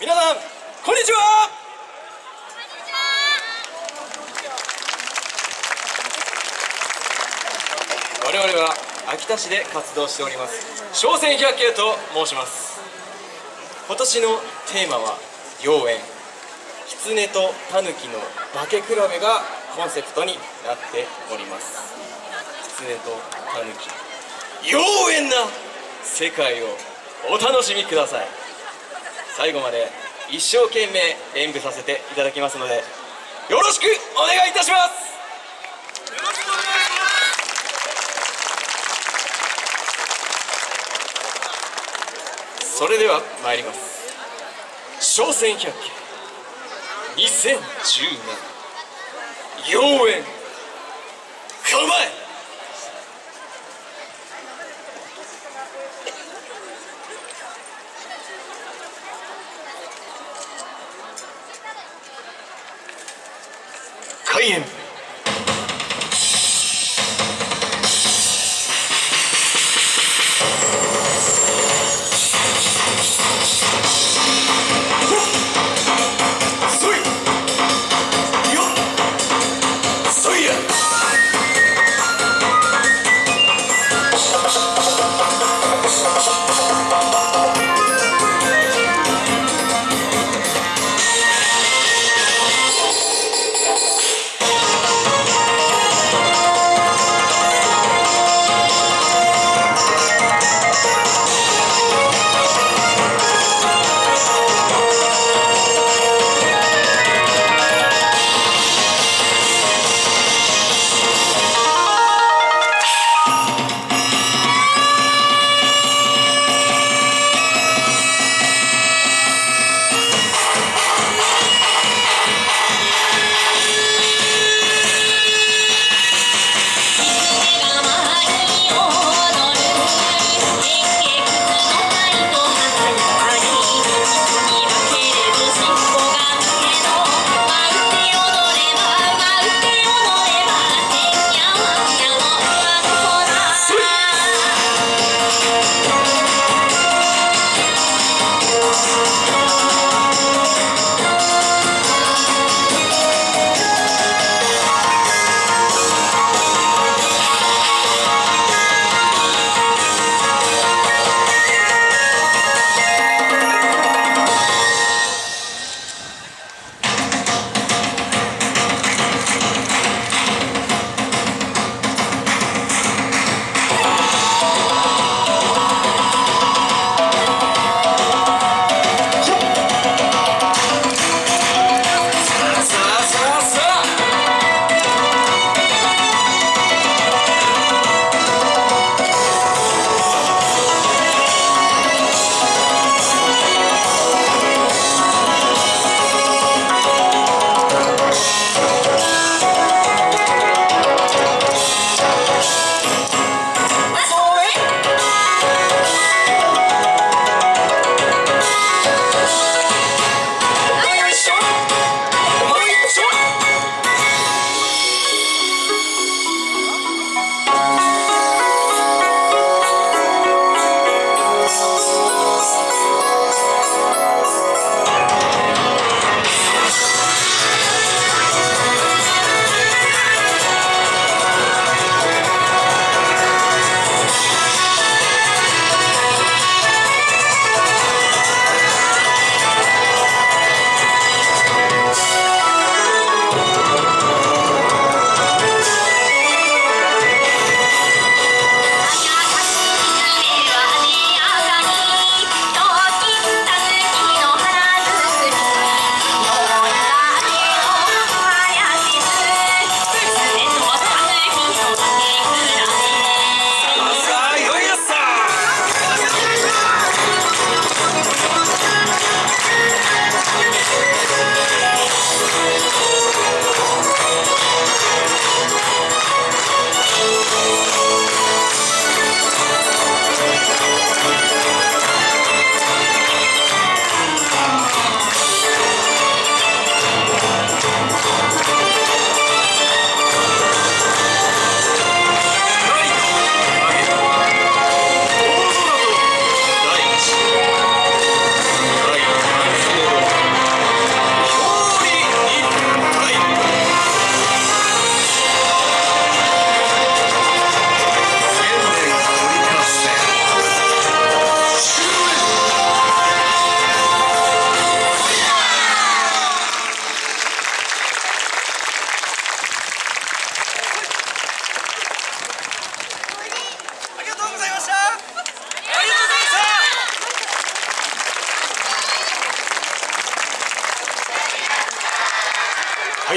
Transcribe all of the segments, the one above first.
皆さんこんにちは。我々は秋田市で活動しております。商船百景と申します。今年のテーマは妖艶。狐と狸の化け比べがコンセプトになっております。狐と狸妖艶な世界をお楽しみください。最後まで一生懸命演舞させていただきますのでよろしくお願いいたします。それでは参ります。商船百景2010年妖艶構え playing.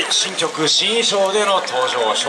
新曲新衣装での登場。